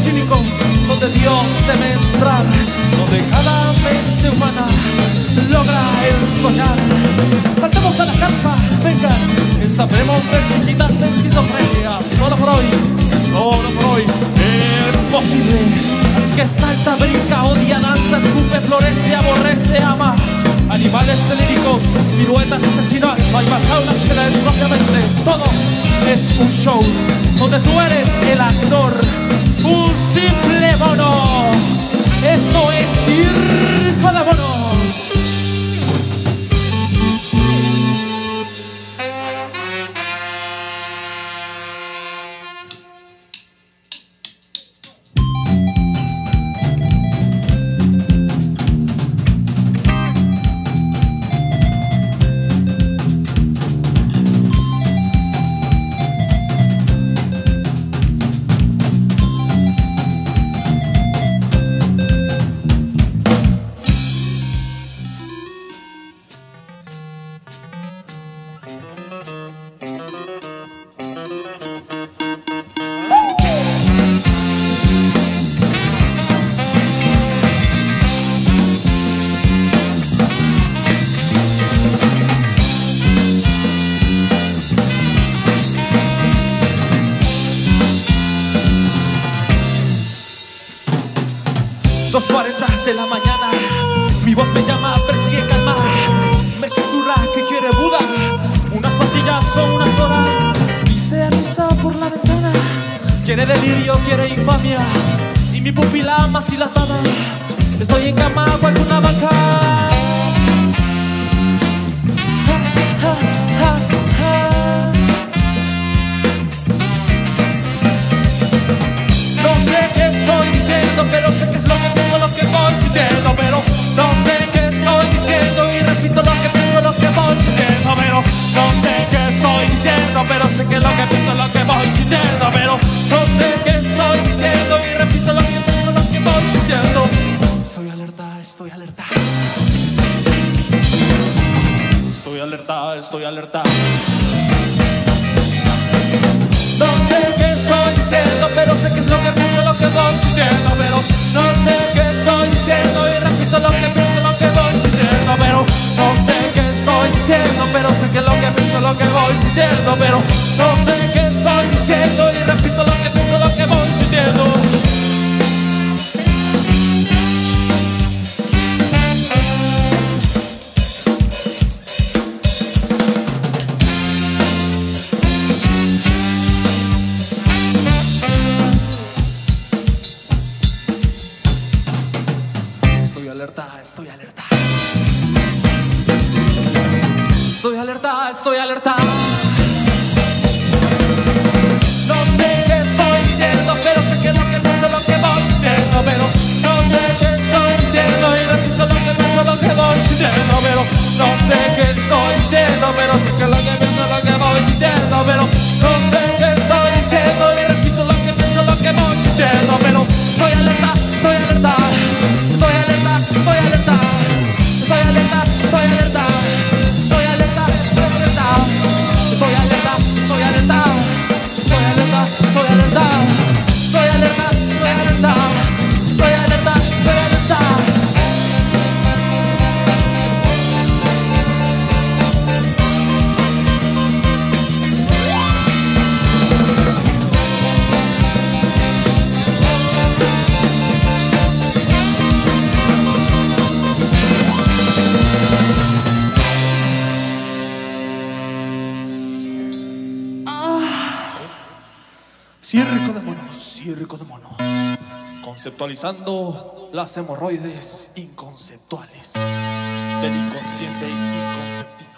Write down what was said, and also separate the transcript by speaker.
Speaker 1: cínico donde Dios debe entrar, donde cada mente humana logra el soñar. Saltemos a la carpa, vengan, sabremos exquisitas esquizofrenia. Solo por hoy, solo por hoy es posible. Así que salta, brinca, odia, danza, escupe, florece, aborrece, ama. Animales delíricos, piruetas asesinas, no hay más aulas que la propia mente. Todo es un show donde tú eres el actor un simple mono. Esto es Circo de la mañana, mi voz me llama, persigue calma, me susurra que quiere Buda, unas pastillas son unas horas, y se alisa por la ventana, quiere delirio, quiere infamia, y mi pupila más dilatada, estoy en cama cual una vaca. Alerta, estoy alerta. No sé qué estoy diciendo, pero sé que es lo que pienso, lo que voy sintiendo, pero no sé qué estoy diciendo y repito lo que pienso, lo que voy sintiendo, pero no sé qué estoy diciendo, pero sé que lo que pienso, lo que voy sintiendo, estoy alerta. Estoy alerta, estoy alerta. No sé qué estoy diciendo, pero sé que lo que pienso, lo que voy sintiendo, pero no sé qué estoy diciendo y repito lo que pienso, lo que voy sintiendo, pero no sé qué estoy diciendo, pero sé que lo que Circo de monos, circo de monos. Conceptualizando las hemorroides inconceptuales del inconsciente inconsciente.